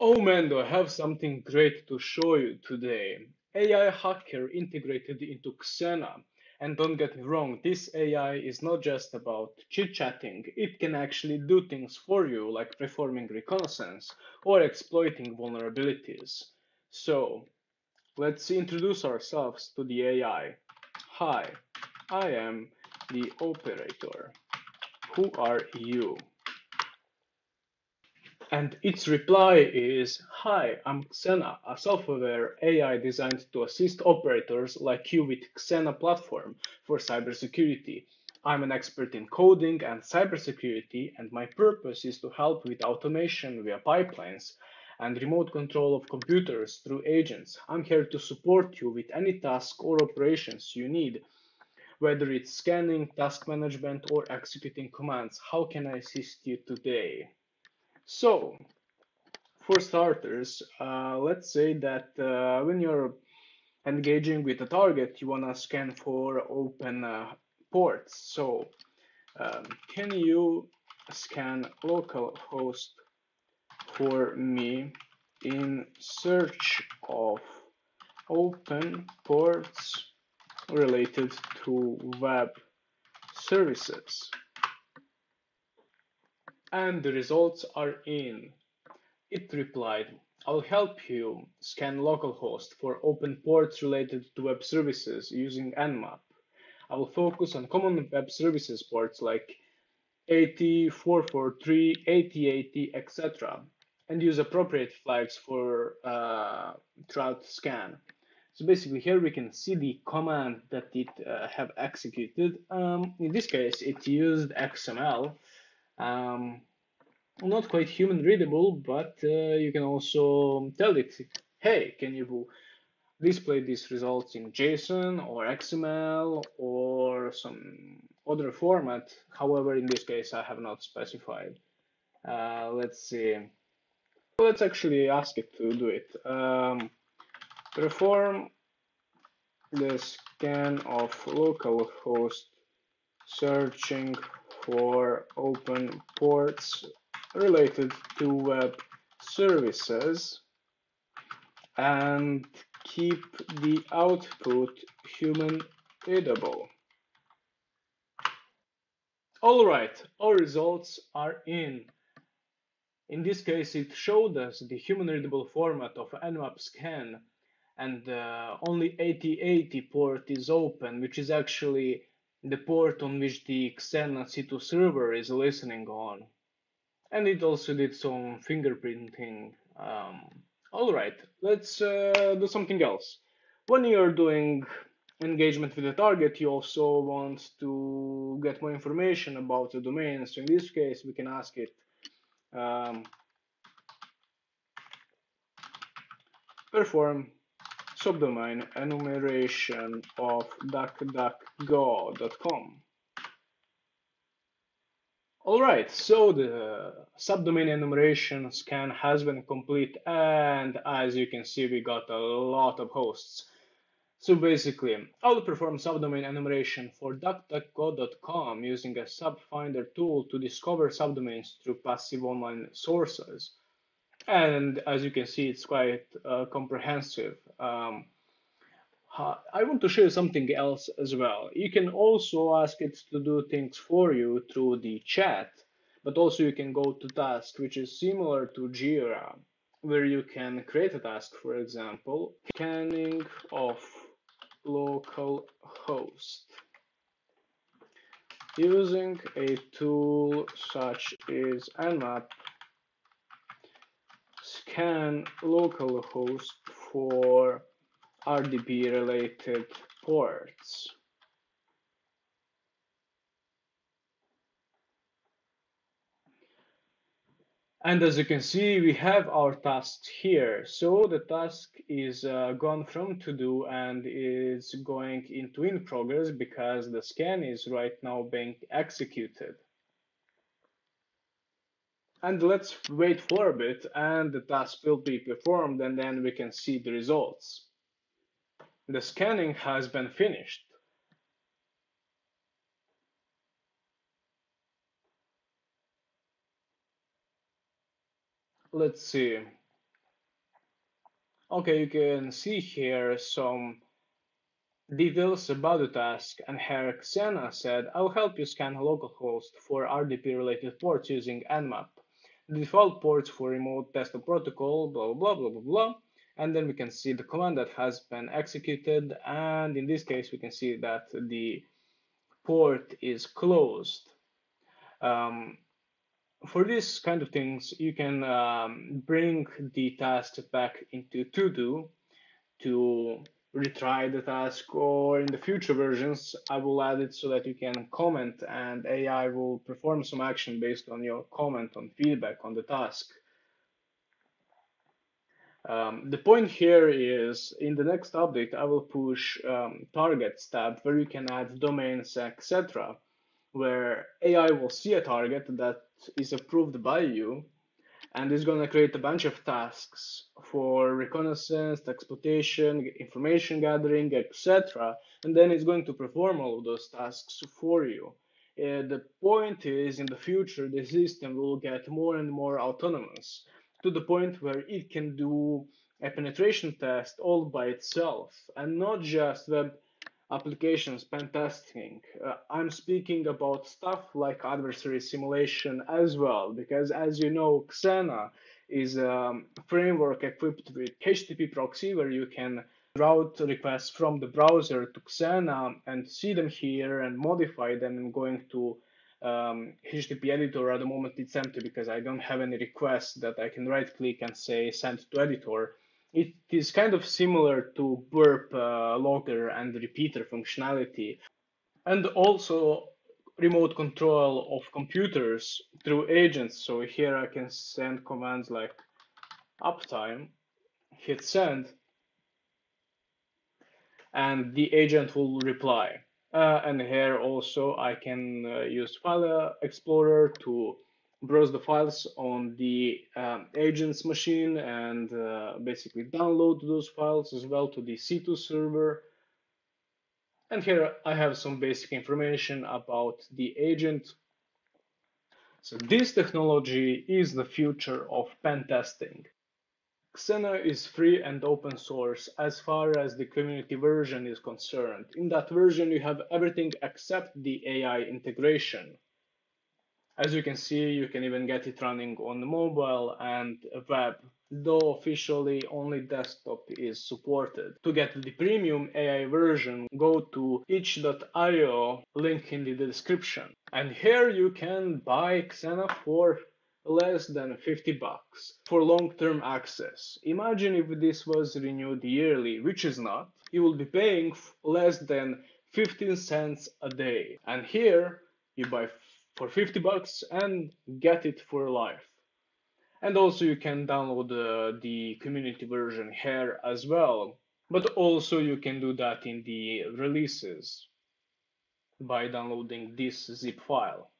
Oh man, do I have something great to show you today. AI Hacker integrated into Xena. And don't get me wrong, this AI is not just about chit-chatting. It can actually do things for you, like performing reconnaissance or exploiting vulnerabilities. So, let's introduce ourselves to the AI. Hi, I am the operator. Who are you? And its reply is, Hi, I'm Xena, a self-aware AI designed to assist operators like you with Xena platform for cybersecurity. I'm an expert in coding and cybersecurity, and my purpose is to help with automation via pipelines and remote control of computers through agents. I'm here to support you with any task or operations you need, whether it's scanning, task management, or executing commands. How can I assist you today? So, for starters, uh, let's say that uh, when you're engaging with a target, you want to scan for open uh, ports. So, um, can you scan localhost for me in search of open ports related to web services? And the results are in. It replied, I'll help you scan localhost for open ports related to web services using Nmap. I will focus on common web services ports like 80, 443, 8080, etc. and use appropriate flags for uh, throughout scan. So basically here we can see the command that it uh, have executed. Um, in this case, it used XML um, not quite human readable, but uh, you can also tell it, hey, can you display these results in JSON or XML or some other format. However, in this case, I have not specified. Uh, let's see. Let's actually ask it to do it. Um, perform the scan of localhost searching for open ports related to web services and keep the output human readable. All right, our results are in. In this case, it showed us the human readable format of Nmap scan and uh, only 8080 port is open, which is actually the port on which the Xena C2 server is listening on. And it also did some fingerprinting. Um, all right, let's uh, do something else. When you're doing engagement with the target, you also want to get more information about the domain. So in this case, we can ask it um, perform subdomain enumeration of duckduckgo.com. Alright, so the subdomain enumeration scan has been complete and as you can see we got a lot of hosts. So basically, I'll perform subdomain enumeration for duckduckgo.com using a subfinder tool to discover subdomains through passive online sources. And as you can see, it's quite uh, comprehensive. Um, I want to show you something else as well. You can also ask it to do things for you through the chat, but also you can go to task, which is similar to Jira, where you can create a task, for example, scanning of local host using a tool such as Nmap scan localhost for RDP related ports. And as you can see, we have our tasks here. So the task is uh, gone from to do and is going into in progress because the scan is right now being executed. And let's wait for a bit and the task will be performed and then we can see the results. The scanning has been finished. Let's see. Okay, you can see here some details about the task and here Xena said, I'll help you scan localhost for RDP related ports using Nmap. The default ports for remote desktop protocol, blah, blah, blah, blah, blah. And then we can see the command that has been executed. And in this case, we can see that the port is closed. Um, for this kind of things, you can um, bring the task back into to-do to retry the task or in the future versions I will add it so that you can comment and AI will perform some action based on your comment on feedback on the task. Um, the point here is in the next update I will push um, targets tab where you can add domains etc where AI will see a target that is approved by you and it's going to create a bunch of tasks for reconnaissance, exploitation, information gathering, etc. And then it's going to perform all of those tasks for you. Uh, the point is, in the future, the system will get more and more autonomous to the point where it can do a penetration test all by itself and not just web applications pen testing. Uh, I'm speaking about stuff like adversary simulation as well, because as you know, Xena is a framework equipped with HTTP proxy where you can route requests from the browser to Xena and see them here and modify them and going to um, HTTP editor at the moment it's empty because I don't have any requests that I can right click and say send to editor it is kind of similar to burp uh, logger and repeater functionality, and also remote control of computers through agents. So here I can send commands like uptime, hit send, and the agent will reply. Uh, and here also I can uh, use File Explorer to browse the files on the um, agent's machine and uh, basically download those files as well to the C2 server. And here I have some basic information about the agent. So this technology is the future of pen testing. Xena is free and open source as far as the community version is concerned. In that version you have everything except the AI integration. As you can see, you can even get it running on mobile and web, though officially only desktop is supported. To get the premium AI version, go to itch.io, link in the description. And here you can buy Xena for less than 50 bucks for long-term access. Imagine if this was renewed yearly, which is not, you will be paying less than 15 cents a day. And here you buy for 50 bucks and get it for life. And also you can download uh, the community version here as well. But also you can do that in the releases by downloading this zip file.